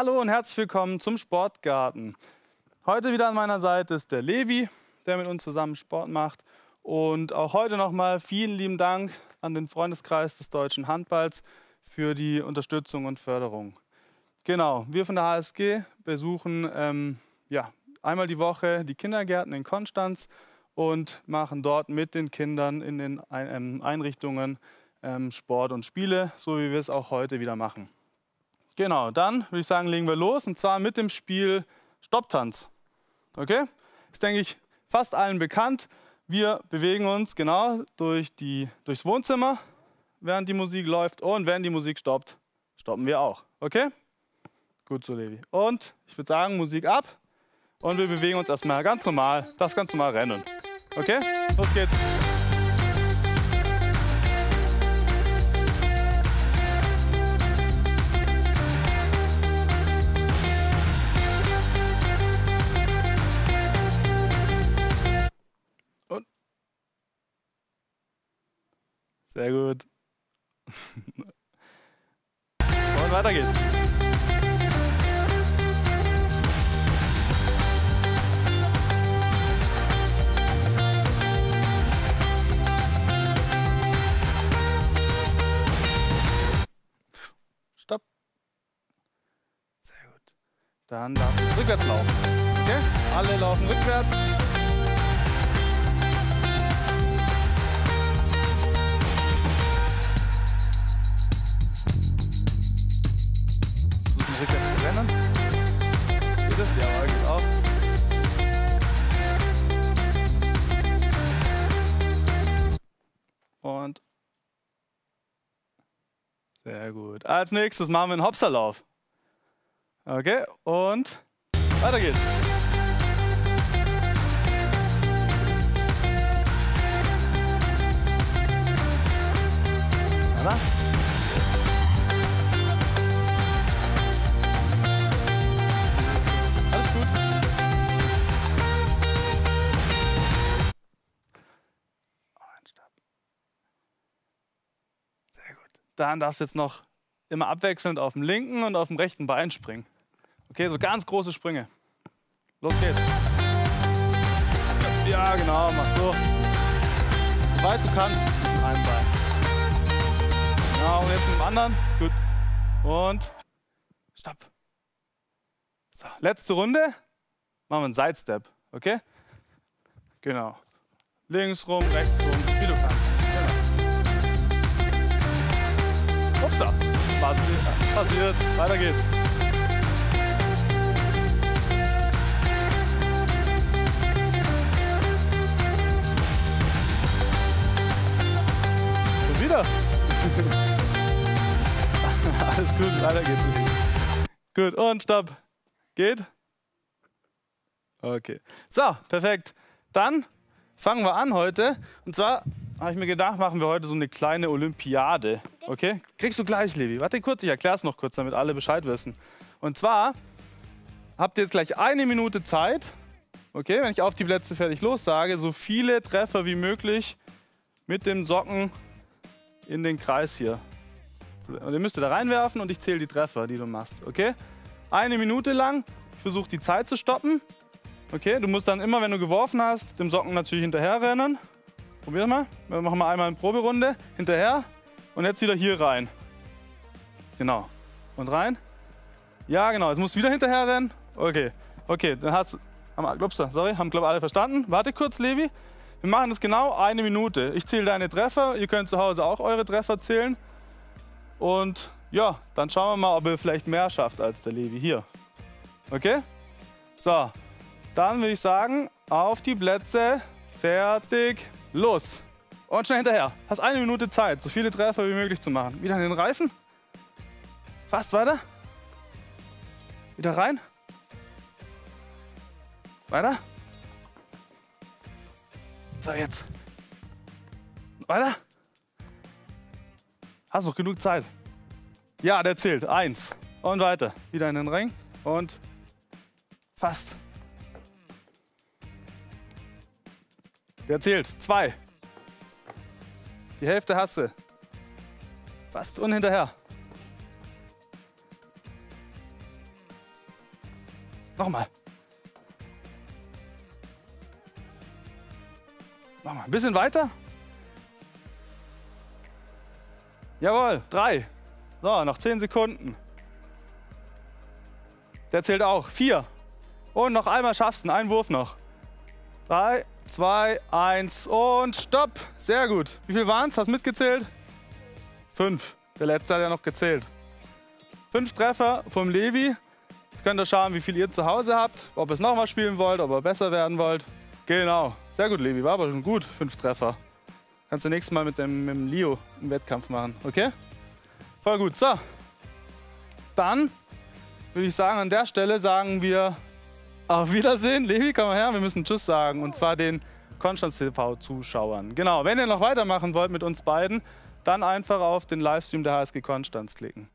Hallo und herzlich willkommen zum Sportgarten. Heute wieder an meiner Seite ist der Levi, der mit uns zusammen Sport macht. Und auch heute nochmal vielen lieben Dank an den Freundeskreis des deutschen Handballs für die Unterstützung und Förderung. Genau, wir von der HSG besuchen ähm, ja, einmal die Woche die Kindergärten in Konstanz und machen dort mit den Kindern in den ähm, Einrichtungen ähm, Sport und Spiele, so wie wir es auch heute wieder machen. Genau, dann würde ich sagen, legen wir los und zwar mit dem Spiel Stopptanz. Okay? Ist, denke ich, fast allen bekannt. Wir bewegen uns genau durch die, durchs Wohnzimmer, während die Musik läuft und wenn die Musik stoppt, stoppen wir auch. Okay? Gut so, Levi. Und ich würde sagen, Musik ab und wir bewegen uns erstmal ganz normal, das ganz normal rennen. Okay? Los geht's. Sehr gut. Und weiter geht's. Dann darf es rückwärts laufen. Okay? Alle laufen rückwärts. Sehr gut. Als nächstes machen wir einen Hopserlauf. Okay, und weiter geht's. Weiter. Dann darfst du jetzt noch immer abwechselnd auf dem linken und auf dem rechten Bein springen. Okay, so ganz große Sprünge. Los geht's. Ja, genau, mach so. Soweit du kannst, mit einem Bein. Genau, und jetzt mit dem anderen. Gut. Und stopp. So, letzte Runde. Machen wir einen Sidestep, okay? Genau. Links rum, rechts rum, Upsa. Passiert. Weiter geht's. wieder. Alles gut, weiter geht's. Gut, und stopp. Geht? Okay. So, perfekt. Dann fangen wir an heute. Und zwar habe ich mir gedacht, machen wir heute so eine kleine Olympiade. Okay? Kriegst du gleich, Levi. Warte kurz, ich erkläre es noch kurz, damit alle Bescheid wissen. Und zwar habt ihr jetzt gleich eine Minute Zeit. Okay, wenn ich auf die Plätze fertig los sage, so viele Treffer wie möglich mit dem Socken in den Kreis hier. Und ihr müsst da reinwerfen und ich zähle die Treffer, die du machst. Okay? Eine Minute lang. Ich versuche die Zeit zu stoppen. Okay, du musst dann immer, wenn du geworfen hast, dem Socken natürlich hinterher rennen. Probier mal. Wir machen mal einmal eine Proberunde. Hinterher. Und jetzt wieder hier rein. Genau. Und rein. Ja, genau. Jetzt musst du wieder hinterher rennen. Okay. Okay, dann hat's. Glaubst du, sorry, haben glaube alle verstanden. Warte kurz, Levi. Wir machen das genau eine Minute. Ich zähle deine Treffer, ihr könnt zu Hause auch eure Treffer zählen. Und ja, dann schauen wir mal, ob ihr vielleicht mehr schafft als der Levi hier. Okay? So, dann würde ich sagen, auf die Plätze, fertig, los. Und schnell hinterher. Hast eine Minute Zeit, so viele Treffer wie möglich zu machen. Wieder an den Reifen. Fast weiter. Wieder rein. Weiter. So, jetzt. Weiter. Hast noch genug Zeit? Ja, der zählt. Eins. Und weiter. Wieder in den Ring. Und fast. Der zählt. Zwei. Die Hälfte hast du. Fast und hinterher. Nochmal. Nochmal. Ein bisschen weiter. Jawohl, drei. So, noch zehn Sekunden. Der zählt auch. Vier. Und noch einmal schaffst du Einen Wurf noch. Drei, zwei, eins und stopp. Sehr gut. Wie viel waren es? Hast du mitgezählt? Fünf. Der letzte hat ja noch gezählt. Fünf Treffer vom Levi. Jetzt könnt ihr schauen, wie viel ihr zu Hause habt. Ob ihr es nochmal spielen wollt, ob ihr besser werden wollt. Genau. Sehr gut, Levi. War aber schon gut. Fünf Treffer. Kannst du nächstes Mal mit dem, mit dem Leo einen Wettkampf machen. Okay? Voll gut. So. Dann würde ich sagen, an der Stelle sagen wir auf Wiedersehen. Levi, komm mal her. Wir müssen Tschüss sagen. Und zwar den Konstanz TV-Zuschauern. Genau. Wenn ihr noch weitermachen wollt mit uns beiden, dann einfach auf den Livestream der HSG Konstanz klicken.